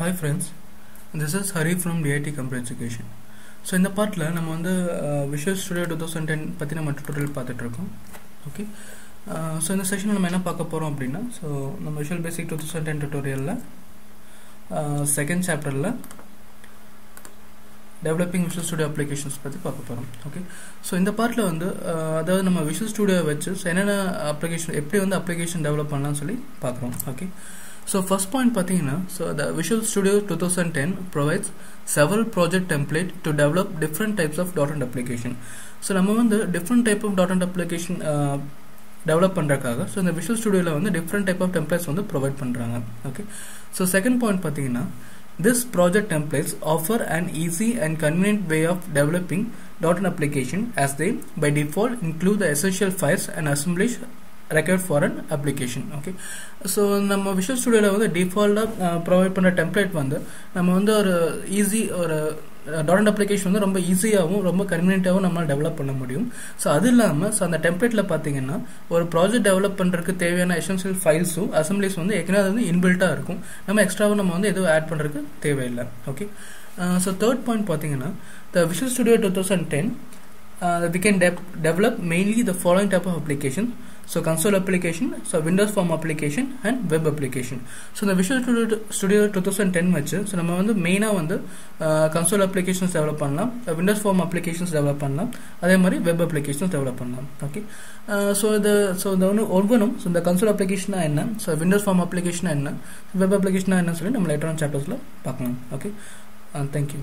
Hi friends this is Hari from DIT computer education so இந்த பார்ட்டில் நம்ம வந்து visual studio two thousand ten பற்றி நம்ம டுட்டோரியல் பார்த்துட்ருக்கோம் ஓகே ஸோ இந்த செஷனில் நம்ம என்ன பார்க்க போகிறோம் அப்படின்னா ஸோ நம்ம visual basic two thousand ten டுட்டோரியலில் second சாப்டரில் டெவலப்பிங் விஷுவல் ஸ்டுடியோ அப்ளிகேஷன்ஸ் பற்றி பார்க்க போகிறோம் ஓகே ஸோ இந்த பார்ட்டில் வந்து அதாவது நம்ம விஷுவல் ஸ்டுடியோ வச்சு என்னென்ன அப்ளிகேஷன் எப்படி வந்து அப்ளிகேஷன் டெவலப் பண்ணலாம்னு சொல்லி பார்க்குறோம். ஓகே ஸோ ஃபஸ்ட் பாயிண்ட் பார்த்தீங்கன்னா so the visual studio two thousand ten provides several project template to develop different types of dot net application so நம்ம வந்து different type of dot net application develop பண்ணுறக்காக so இந்த visual ஸ்டுடியோவில் வந்து different type of templates வந்து provide பண்ணுறாங்க okay so second point பார்த்தீங்கன்னா This project templates offer an easy and convenient way of developing .NET application as they by default include the essential files and assemblies required for an application okay so நம்ம visual ஸ்டுடியோவில் வந்து டிஃபால்ட்டாக provide பண்ணுற template வந்து நம்ம வந்து ஒரு easy ஒரு டாட் அப்ளிகேஷன் வந்து ரொம்ப ஈஸியாகவும் ரொம்ப கன்வீனியன்ட்டாகவும் நம்மளால் டெவலப் பண்ண முடியும். ஸோ அது இல்லாமல் ஸோ அந்த டெம்ப்ளேட்டில் பார்த்தீங்கன்னா ஒரு ப்ராஜெக்ட் டெவலப் பண்ணுறதுக்கு தேவையான எசென்சியல் ஃபைல்ஸும் அசம்பிளிஸ் வந்து ஏற்கனவே அது வந்து இன்பில்ட்டாக இருக்கும். நம்ம எக்ஸ்ட்ராவும் நம்ம வந்து எதுவும் ஆட் பண்ணுறதுக்கு தேவையில்லை. ஓகே ஸோ தேர்ட் பாயிண்ட் பார்த்தீங்கன்னா the visual studio two thousand ten we can Depp develop mainly the following type of application so console application so windows form application and web application so இந்த விஷ studio studio two thousand ten வச்சு so நம்ம வந்து மெயினாக வந்து console applications develop பண்ணலாம். Windows form applications develop பண்ணலாம். அதே மாதிரி வெப் அப்ளிகேஷன்ஸ் டெவலப் பண்ணலாம். ஓகே ஸோ இது ஸோ இந்த ஒன்று ஒவ்வொன்றும் ஸோ இந்த கன்சோல் அப்ளிகேஷனாக என்ன? ஸோ விண்டோஸ் ஃபார்ம் அப்ளிகேஷனாக என்ன? வெப் அப்ளிகேஷனாக என்னன்னு சொல்லி நம்ம லேட்டரான சாப்டர்ஸில் பார்க்கலாம். Okay thank you